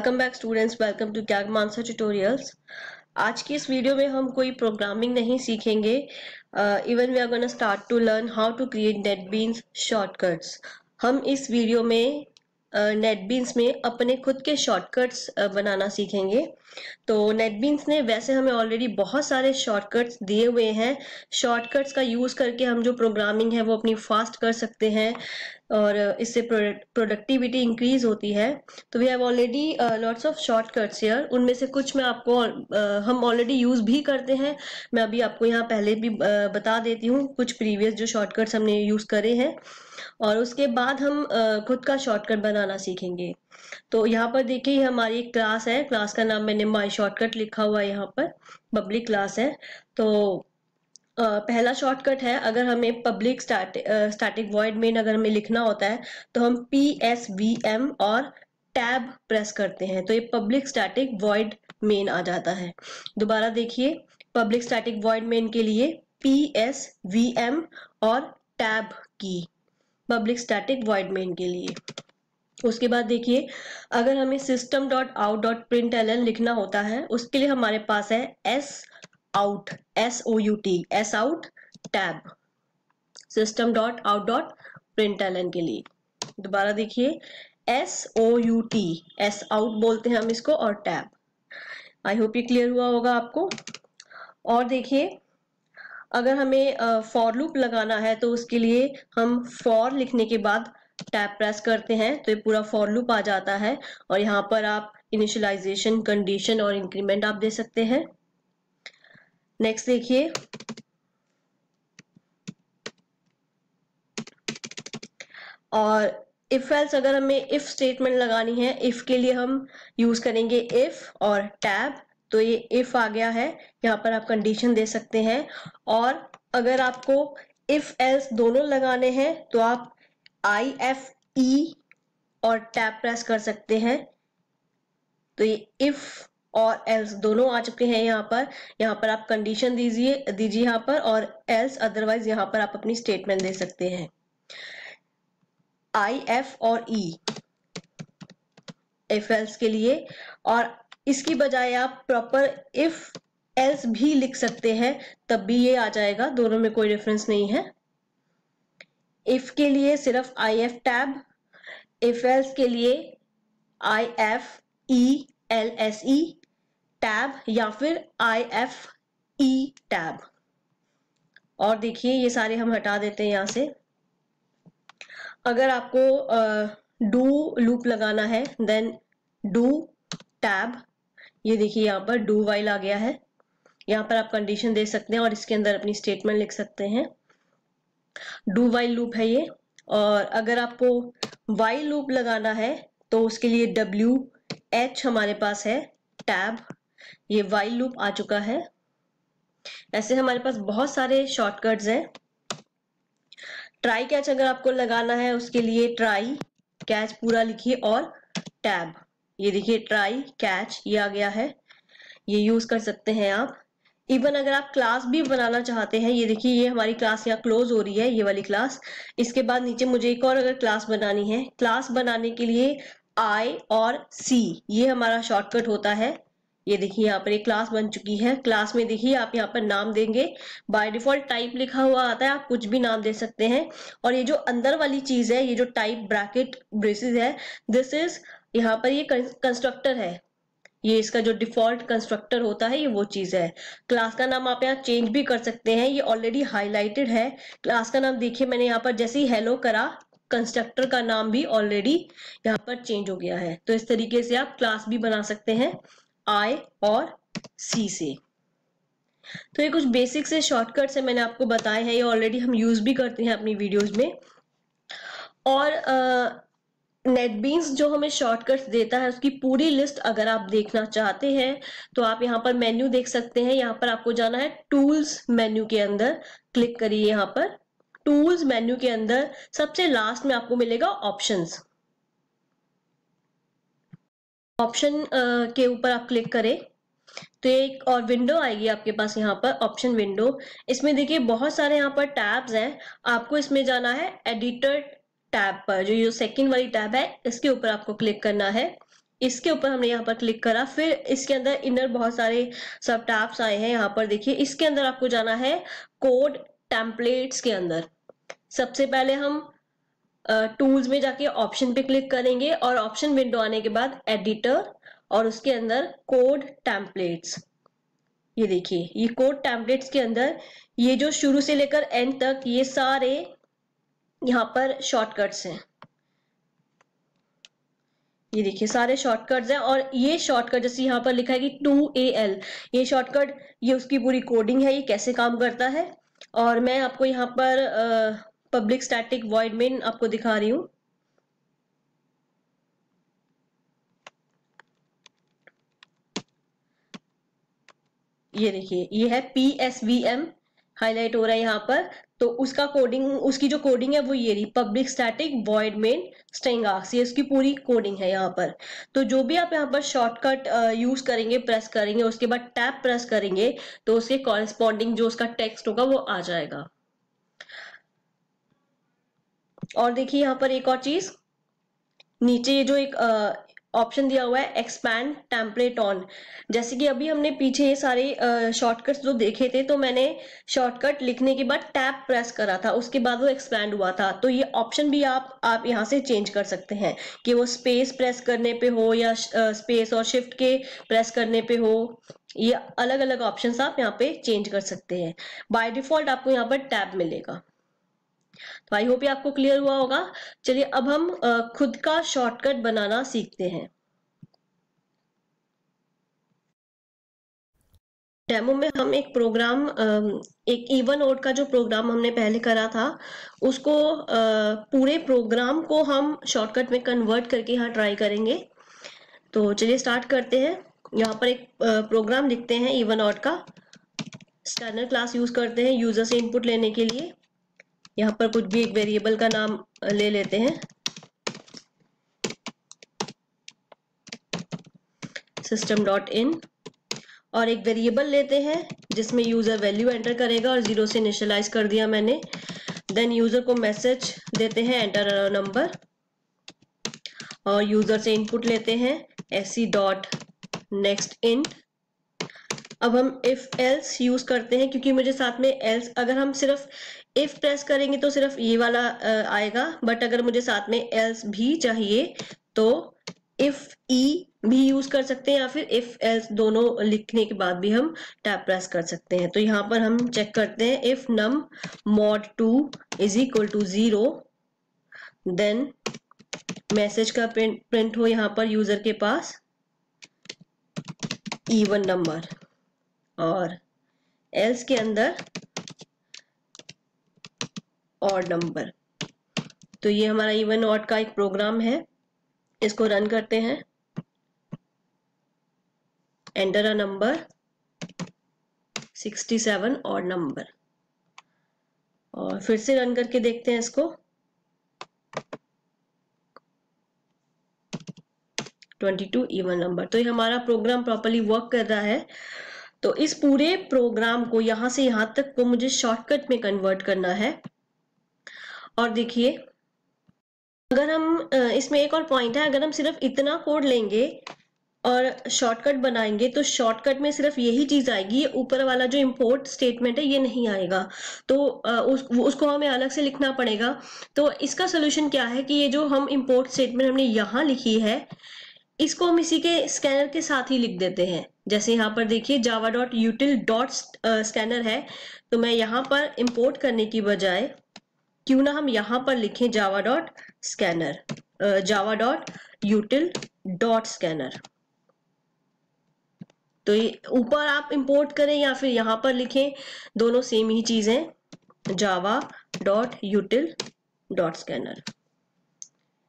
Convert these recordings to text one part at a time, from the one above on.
Welcome back students welcome to क्या Mansa tutorials आज की इस वीडियो में हम कोई प्रोग्रामिंग नहीं सीखेंगे। Even we are gonna start to learn how to create NetBeans shortcuts हम इस वीडियो में नेटबीन्स में अपने खुद के शॉर्टकट्स बनाना सीखेंगे। तो नेटबीन्स ने वैसे हमें ऑलरेडी बहुत सारे शॉर्टकट्स दिए हुए हैं। शॉर्टकट्स का यूज़ करके हम जो प्रोग्रामिंग है वो अपनी फास्ट कर सकते हैं और इससे प्रोडक्टिविटी इंक्रीज होती है। तो we have already lots of shortcuts here उनमें से कुछ मैं आपको uh, हम ऑलरेडी यूज़ भी करते हैं। मैं अभी आपको यहाँ पहले भी uh, बता देती हूँ। कुछ प्रीवियस जो शॉर्टकट्स हमने यूज़ करे हैं। और उसके बाद हम खुद का शॉर्टकट बनाना सीखेंगे। तो यहाँ पर देखिए हमारी एक क्लास है। क्लास का नाम मैंने माई शॉर्टकट लिखा हुआ है यहाँ पर। पब्लिक क्लास है। तो पहला शॉर्टकट है, अगर हमें पब्लिक स्टैटिक वॉइड मेन अगर हमें लिखना होता है तो हम पी एस वी एम और टैब प्रेस करते हैं। तो ये पब्लिक स्टैटिक वॉइड मेन आ जाता है। दोबारा देखिए पब्लिक स्टैटिक वॉइड मेन के लिए पी एस वी एम और टैब की। पब्लिक स्टैटिक वॉइड मेन के लिए। उसके बाद देखिए, अगर हमें system dot out dot print L लिखना होता है, उसके लिए हमारे पास है S out S O U T S out tab system dot out dot print L के लिए। दोबारा देखिए S O U T S out बोलते हैं हम इसको और टैब आई होप ये क्लियर हुआ होगा आपको। और देखिए अगर हमें फॉर लूप लगाना है तो उसके लिए हम फॉर लिखने के बाद टैप प्रेस करते हैं तो ये पूरा फॉर लूप आ जाता है और यहाँ पर आप इनिशियलाइजेशन कंडीशन और इंक्रीमेंट आप दे सकते हैं। नेक्स्ट देखिए। और इफ़ एल्स अगर हमें इफ़ स्टेटमेंट लगानी है इफ़ के लिए हम यूज़ करेंगे इफ़ और टैब तो ये इफ़ आ गया है, यहाँ पर आप कंडीशन दे सकते हैं। और अगर आपको इफ़ एल्स दोनों लगाने हैं तो आप आई एफ़ ई और टैप प्रेस कर सकते हैं। तो ये इफ़ और एल्स दोनों आ चुके हैं यहाँ पर। यहाँ पर आप कंडीशन दीजिए दीजिए यहाँ पर और एल्स अदरवाइज़ यहाँ पर आप अपनी स्टेटमेंट दे सकते हैं। आई एफ़ और ई इफ़ एल्स के लिए। और इसकी बजाय आप प्रॉपर इफ़ एल्स भी लिख सकते हैं, तब भी ये आ जाएगा, दोनों में कोई डिफरेंस नहीं है। इफ़ के लिए सिर्फ़ I F tab if else के लिए I F E L S E tab या फिर आई एफ़ ई टैब और देखिए, ये सारे हम हटा देते हैं यहाँ से। अगर आपको डू लूप लगाना है देन डू टैब ये देखिए, यहाँ पर डू वाइल आ गया है। यहाँ पर आप कंडीशन दे सकते हैं और इसके अंदर अपनी स्टेटमेंट लिख सकते हैं। डू वाइल लूप है ये। और अगर आपको वाइल लूप लगाना है तो उसके लिए डब्ल्यू एच हमारे पास है टैब ये वाइल लूप आ चुका है। ऐसे हमारे पास बहुत सारे शॉर्टकट्स हैं। ट्राई कैच अगर आपको लगाना है, उसके लिए ट्राई कैच पूरा लिखिए और टैब ये देखिए ट्राई कैच ये आ गया है। ये यूज़ कर सकते हैं आप। इवन अगर आप क्लास भी बनाना चाहते हैं, ये देखिए, ये हमारी क्लास यहाँ क्लोज हो रही है, ये वाली क्लास इसके बाद नीचे मुझे एक और अगर क्लास बनानी है क्लास बनाने के लिए आई और सी ये हमारा शॉर्टकट होता है। ये देखिए, यहाँ पर एक क्लास बन चुकी है। क्लास में देखिए, आप यहाँ पर नाम देंगे। बाय डिफ़ॉल्ट टाइप लिखा हुआ आता है, आप कुछ भी नाम दे सकते हैं। और ये जो अंदर वाली चीज़ है, ये जो टाइप ब्रैकेट ब्रेसिस है दिस इज़ यहाँ पर ये कंस्ट्रक्टर है। ये इसका जो डिफ़ॉल्ट कंस्ट्रक्टर होता है, ये वो चीज़ है। क्लास का नाम आप यहाँ चेंज भी कर सकते हैं। ये ऑलरेडी हाईलाइटेड है। क्लास का नाम देखिए, मैंने यहाँ पर जैसे ही हेलो करा कंस्ट्रक्टर का नाम भी ऑलरेडी यहाँ पर चेंज हो गया है। तो इस तरीके से आप क्लास भी बना सकते हैं आई और सी से। तो ये कुछ बेसिक से शॉर्टकट से मैंने आपको बताए हैं। ये ऑलरेडी हम यूज़ भी करते हैं अपनी वीडियोस में। और नेटबीन्स जो हमें शॉर्टकट्स देता है, उसकी पूरी लिस्ट अगर आप देखना चाहते हैं तो आप यहाँ पर मेन्यू देख सकते हैं। यहाँ पर आपको जाना है टूल्स मेन्यू के अंदर। क्लिक करिए यहाँ पर। टूल्स मेन्यू के अंदर सबसे लास्ट में आपको मिलेगा ऑप्शंस। ऑप्शन के ऊपर आप क्लिक करें। तो एक और विंडो आएगी आपके पास यहाँ पर, ऑप्शन विंडो। इसमें देखिए बहुत सारे यहाँ पर टैब्स हैं। आपको इसमें जाना है एडिटर टैब पर जो ये सेकंड वाली टैब है इसके ऊपर आपको क्लिक करना है। इसके ऊपर हमने यहाँ पर क्लिक करा। फिर इसके अंदर इनर बहुत सारे सब टैब्स आए हैं यहाँ पर देखिए। इसके अंदर आपको जाना है कोड टेम्पलेट्स के अंदर। सबसे पहले हम टूल्स uh, में जाके ऑप्शन पे क्लिक करेंगे और ऑप्शन विंडो आने के बाद एडिटर और उसके अंदर कोड टेम्पलेट्स ये देखिए ये कोड टेम्पलेट्स के अंदर ये जो शुरू से लेकर एंड तक ये सारे यहाँ पर शॉर्टकट्स हैं। ये देखिए, सारे शॉर्टकट्स हैं और ये शॉर्टकट जैसे यहाँ पर लिखा है कि टू ए एल ये शॉर्टकट ये उसकी पूरी कोडिंग है, ये कैसे काम करता है? और मैं आपको यहाँ पर पब्लिक स्टैटिक वॉइड मेन आपको दिखा रही हूँ। ये देखिए, ये है P S V M highlight हो रहा है यहाँ पर। तो उसका कोडिंग उसकी जो कोडिंग है वो ये रही public static void main args ये उसकी पूरी कोडिंग है यहाँ पर। तो जो भी आप यहाँ पर शॉर्टकट यूज़ करेंगे प्रेस करेंगे, उसके बाद टैप प्रेस करेंगे तो उसके कॉरेस्पॉन्डिंग जो उसका टेक्स्ट होगा वो आ जाएगा। और देखिए यहाँ पर एक और चीज़, नीचे ये जो एक ऑप्शन दिया हुआ है एक्सपैंड टेम्पलेट ऑन जैसे कि अभी हमने पीछे ये सारे शॉर्टकट्स जो देखे थे तो मैंने शॉर्टकट लिखने के बाद टैप प्रेस करा था, उसके बाद वो एक्सपैंड हुआ था। तो ये ऑप्शन भी आप आप यहाँ से चेंज कर सकते हैं कि वो स्पेस प्रेस करने पे हो या स्पेस और शिफ्ट के प्रेस करने पे हो। ये अलग अलग ऑप्शन आप यहाँ पे चेंज कर सकते हैं। बाय डिफ़ॉल्ट आपको यहाँ पर टैब मिलेगा। तो आई होप ये आपको क्लियर हुआ होगा। चलिए अब हम खुद का शॉर्टकट बनाना सीखते हैं। डेमो में हम एक प्रोग्राम एक इवन ओड का जो प्रोग्राम हमने पहले करा था, उसको पूरे प्रोग्राम को हम शॉर्टकट में कन्वर्ट करके यहाँ ट्राई करेंगे। तो चलिए स्टार्ट करते हैं। यहाँ पर एक प्रोग्राम लिखते हैं इवन ऑड का। स्टैंडर्ड क्लास यूज़ करते हैं यूज़र से इनपुट लेने के लिए। यहाँ पर कुछ भी एक वेरिएबल का नाम ले लेते हैं। सिस्टम डॉट इन और एक वेरिएबल लेते हैं, जिसमें यूज़र वैल्यू एंटर करेगा और ज़ीरो से इनिशियलाइज कर दिया मैंने। देन यूज़र को मैसेज देते हैं एंटर नंबर और यूज़र से इनपुट लेते हैं एसी डॉट नेक्स्ट इंट अब हम इफ़ एल्स यूज़ करते हैं, क्योंकि मुझे साथ में एल्स अगर हम सिर्फ़ इफ़ प्रेस करेंगे तो सिर्फ़ ये वाला आएगा बट अगर मुझे साथ में एल्स भी चाहिए तो इफ़ ई e भी यूज़ कर सकते हैं या फिर इफ़ एल्स दोनों लिखने के बाद भी हम टैप प्रेस कर सकते हैं। तो यहाँ पर हम चेक करते हैं if num mod two is equal to zero then message का प्रिंट प्रिंट हो यहाँ पर यूज़र के पास इवन नंबर और एल्स के अंदर ऑड नंबर तो ये हमारा इवन ऑड का एक प्रोग्राम है। इसको रन करते हैं। एंटर अ नंबर 67 और नंबर और फिर से रन करके देखते हैं इसको। 22 इवन नंबर तो ये हमारा प्रोग्राम प्रॉपरली वर्क कर रहा है। तो इस पूरे प्रोग्राम को यहाँ से यहाँ तक को मुझे शॉर्टकट में कन्वर्ट करना है। और देखिए अगर हम इसमें एक और पॉइंट है अगर हम सिर्फ़ इतना कोड लेंगे और शॉर्टकट बनाएँगे तो शॉर्टकट में सिर्फ़ यही चीज़ आएगी ये ऊपर वाला जो इम्पोर्ट स्टेटमेंट है ये नहीं आएगा। तो उस, उसको हमें अलग से लिखना पड़ेगा। तो इसका सोल्यूशन क्या है कि ये जो हम इम्पोर्ट स्टेटमेंट हमने यहाँ लिखी है इसको हम इसी के स्कैनर के साथ ही लिख देते हैं। जैसे यहाँ पर देखिए Java dot util dot scanner है तो मैं यहाँ पर इम्पोर्ट करने की बजाय क्यों ना हम यहाँ पर लिखें Java dot scanner Java dot util dot scanner तो ये ऊपर आप इंपोर्ट करें या फिर यहाँ पर लिखें, दोनों सेम ही चीज़ें Java dot util dot scanner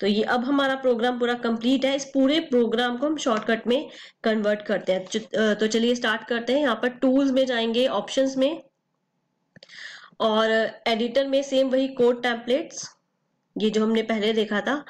तो ये अब हमारा प्रोग्राम पूरा कंप्लीट है। इस पूरे प्रोग्राम को हम शॉर्टकट में कन्वर्ट करते हैं। तो चलिए स्टार्ट करते हैं। यहाँ पर टूल्स में जाएँगे ऑप्शंस में। और एडिटर में सेम वही कोड टेम्पलेट्स ये जो हमने पहले देखा था।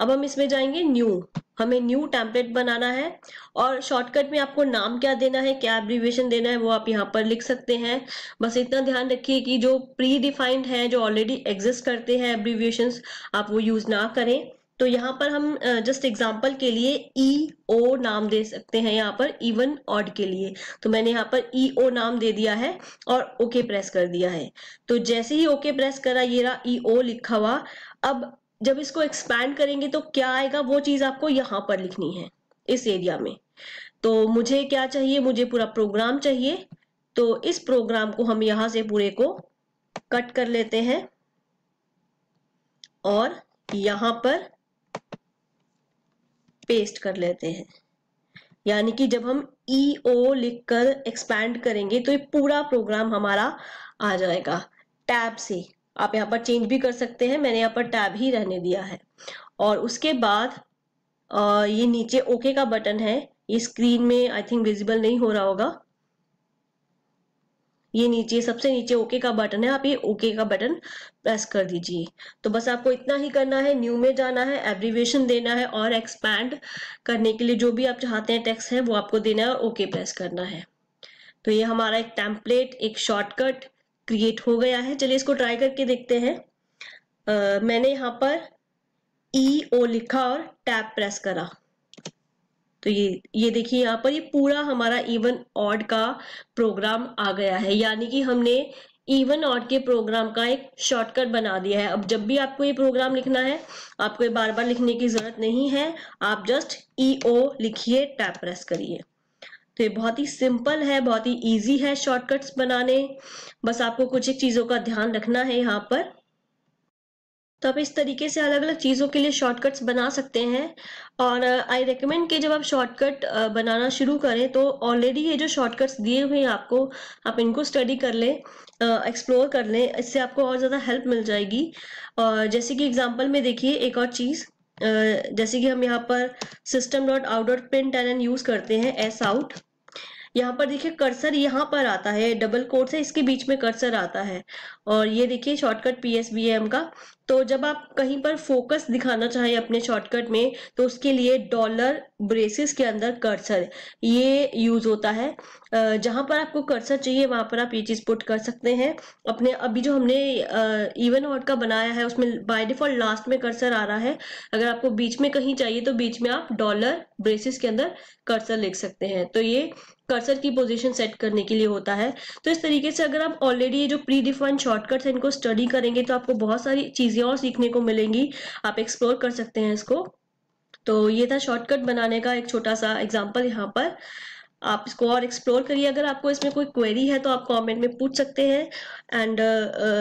अब हम इसमें जाएँगे न्यू हमें न्यू टेम्पलेट बनाना है और शॉर्टकट में आपको नाम क्या देना है, क्या एब्रीवेशन देना है, वो आप यहाँ पर लिख सकते हैं। बस इतना ध्यान रखिए कि जो प्री डिफाइंड है, जो ऑलरेडी एग्जिस्ट करते हैं एब्रीविएशन आप वो यूज़ ना करें। तो यहाँ पर हम जस्ट एग्ज़ाम्पल के लिए ई ओ नाम दे सकते हैं यहाँ पर इवन ऑड के लिए। तो मैंने यहाँ पर ई ओ नाम दे दिया है और ओके okay प्रेस कर दिया है। तो जैसे ही ओके okay प्रेस करा, ये रहा ई ओ लिखा हुआ। अब जब इसको एक्सपैंड करेंगे तो क्या आएगा? वो चीज़ आपको यहाँ पर लिखनी है, इस एरिया में। तो मुझे क्या चाहिए? मुझे पूरा प्रोग्राम चाहिए। तो इस प्रोग्राम को हम यहाँ से पूरे को कट कर लेते हैं। और यहाँ पर पेस्ट कर लेते हैं। यानी कि जब हम ई ओ लिख कर एक्सपैंड करेंगे तो ये पूरा प्रोग्राम हमारा आ जाएगा। टैब से। आप यहाँ पर चेंज भी कर सकते हैं। मैंने यहाँ पर टैब ही रहने दिया है। और उसके बाद ये नीचे ओके का बटन है। ये स्क्रीन में आई थिंक विजिबल नहीं हो रहा होगा। ये नीचे सबसे नीचे ओके का बटन है आप ये ओके का बटन प्रेस कर दीजिए। तो बस आपको इतना ही करना है न्यू में जाना है एब्रीवेशन देना है और एक्सपैंड करने के लिए जो भी आप चाहते हैं टेक्स्ट है वो आपको देना है और ओके प्रेस करना है। तो ये हमारा एक टेम्पलेट एक शॉर्टकट क्रिएट हो गया है। चलिए इसको ट्राई करके देखते हैं। uh, मैंने यहाँ पर ई e ओ लिखा और टैप प्रेस करा। तो ये ये देखिए यहाँ पर ये पूरा हमारा इवन ऑड का प्रोग्राम आ गया है। यानी कि हमने इवन ऑड के प्रोग्राम का एक शॉर्टकट बना दिया है। अब जब भी आपको ये प्रोग्राम लिखना है, आपको ये बार बार लिखने की ज़रूरत नहीं है। आप जस्ट ई ओ लिखिए टैप प्रेस करिए। तो ये बहुत ही सिंपल है, बहुत ही इजी है शॉर्टकट्स बनाने। बस आपको कुछ एक चीज़ों का ध्यान रखना है यहाँ पर। तो आप इस तरीके से अलग अलग चीज़ों के लिए शॉर्टकट्स बना सकते हैं। और आई रिकमेंड कि जब आप शॉर्टकट uh, बनाना शुरू करें तो ऑलरेडी ये जो शॉर्टकट्स दिए हुए हैं आपको आप इनको स्टडी कर लें एक्सप्लोर uh, कर लें इससे आपको और ज़्यादा हेल्प मिल जाएगी। और जैसे कि एग्जांपल में देखिए एक और चीज़ uh, जैसे कि हम यहाँ पर system dot out dot print N use करते हैं एस आउट यहाँ पर देखिए कर्सर यहाँ पर आता है डबल कोड से इसके बीच में कर्सर आता है। और ये देखिए shortcut P S B M का। तो जब आप कहीं पर फोकस दिखाना चाहें अपने शॉर्टकट में तो उसके लिए डॉलर ब्रेसिस के अंदर कर्सर ये यूज़ होता है। जहाँ पर आपको कर्सर चाहिए, वहाँ पर आप ये चीज़ पुट कर सकते हैं। अपने, अभी जो हमने इवन वर्ड का बनाया है, उसमें बाय डिफ़ॉल्ट लास्ट में कर्सर आ रहा है। अगर आपको बीच में कहीं चाहिए तो बीच में आप डॉलर ब्रेसिस के अंदर कर्सर लिख सकते हैं। तो ये कर्सर की पोजीशन सेट करने के लिए होता है। तो इस तरीके से अगर आप ऑलरेडी ये जो प्री डिफाइंड शॉर्टकट्स है, इनको स्टडी करेंगे तो आपको बहुत सारी चीज़ें और सीखने को मिलेंगी। आप एक्सप्लोर कर सकते हैं इसको। तो ये था शॉर्टकट बनाने का एक छोटा सा एग्ज़ाम्पल यहाँ पर। आप इसको और एक्सप्लोर करिए। अगर आपको इसमें कोई क्वेरी है तो आप कमेंट में पूछ सकते हैं। एंड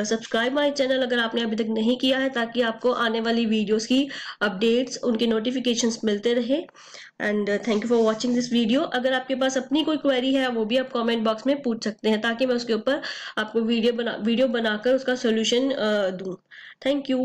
सब्सक्राइब माय चैनल अगर आपने अभी तक नहीं किया है ताकि आपको आने वाली वीडियोस की अपडेट्स उनके नोटिफिकेशंस मिलते रहे। And thank you for watching this video अगर आपके पास अपनी कोई क्वेरी है वो भी आप कमेंट बॉक्स में पूछ सकते हैं ताकि मैं उसके ऊपर आपको वीडियो बना वीडियो बनाकर उसका सोल्यूशन uh, दूँ। Thank you